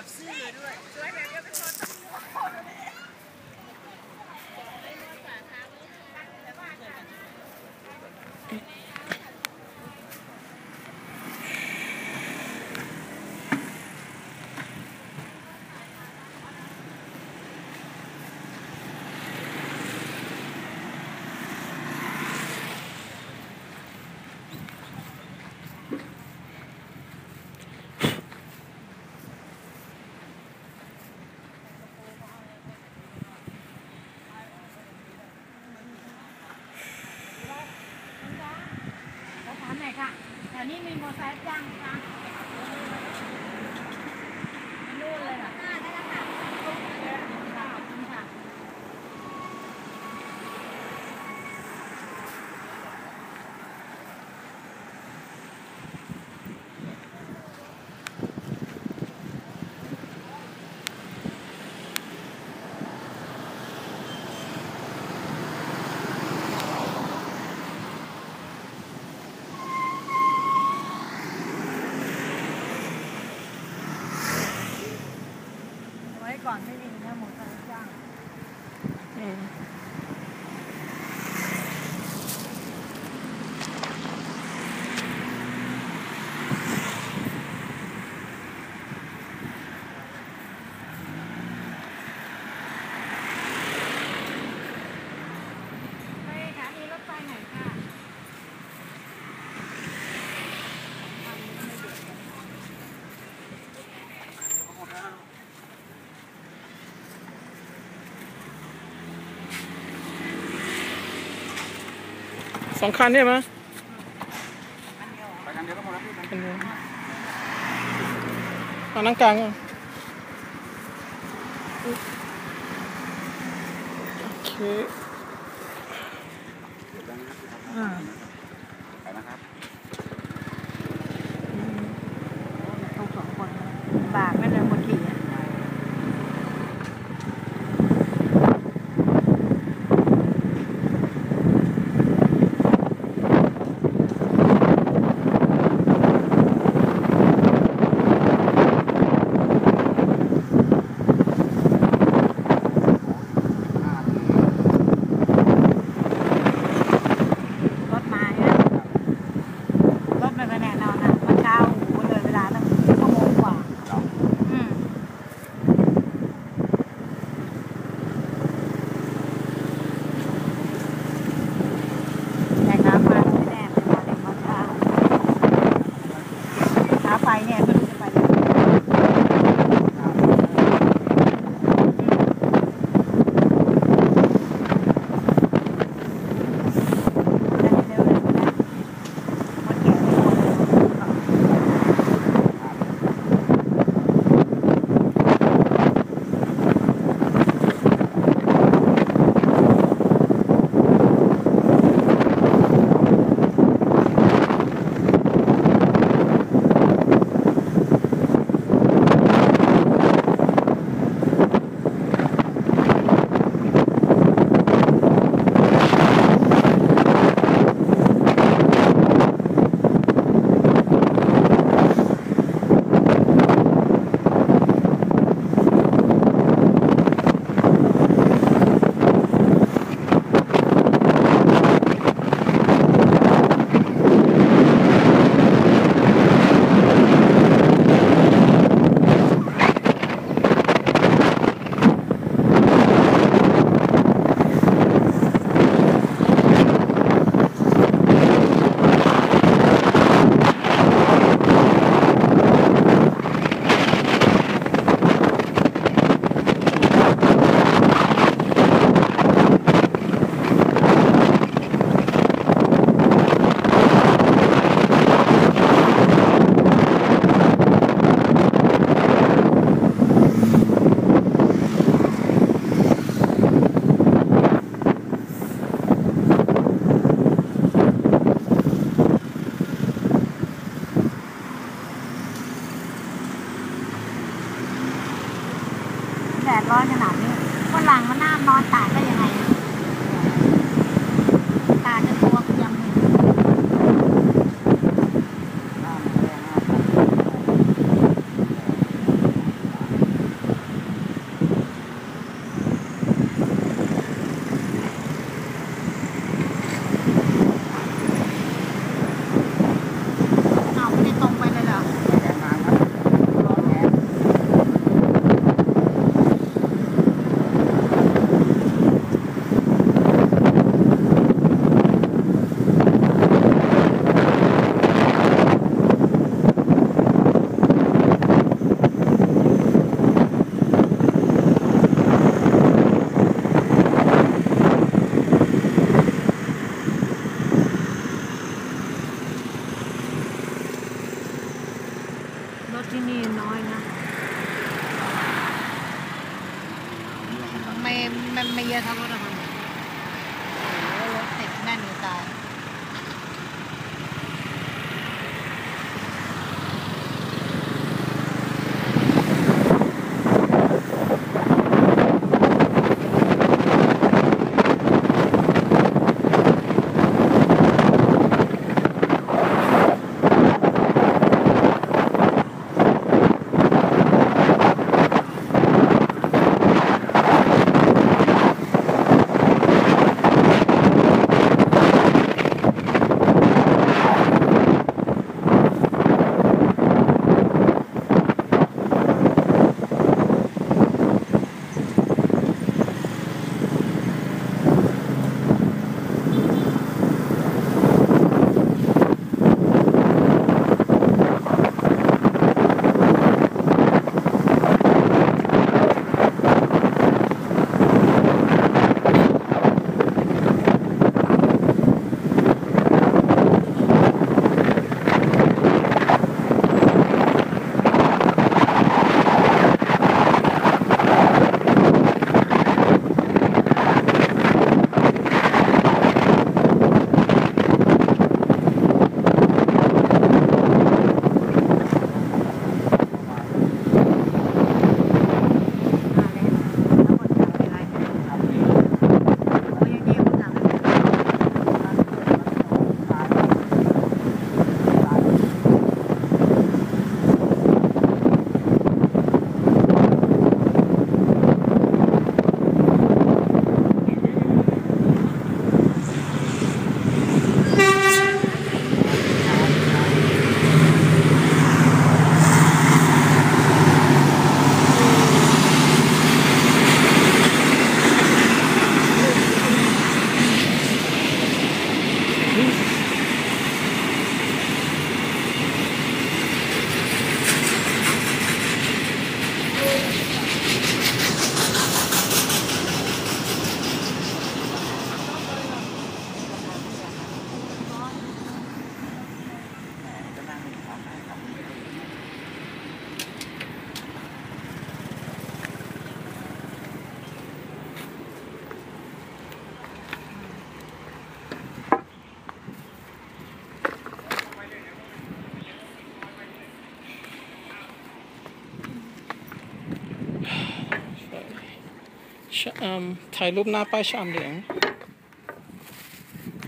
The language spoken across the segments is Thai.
แบบซื่อด้วยสวยแบบ 这样 ไม่ดีนะห สองคันเนี่ยมั้ยคันเดียวอานั่งกลางโอเค ไม่ ถ่ายรูปหน้าป้ายชะอำเหลือง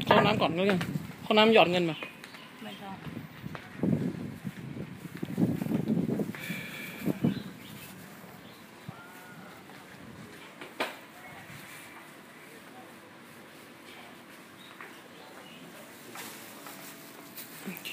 เข้าน้ำก่อนก็ยังเข้าน้ำหยอดเงินมาไม่ต้องโอเค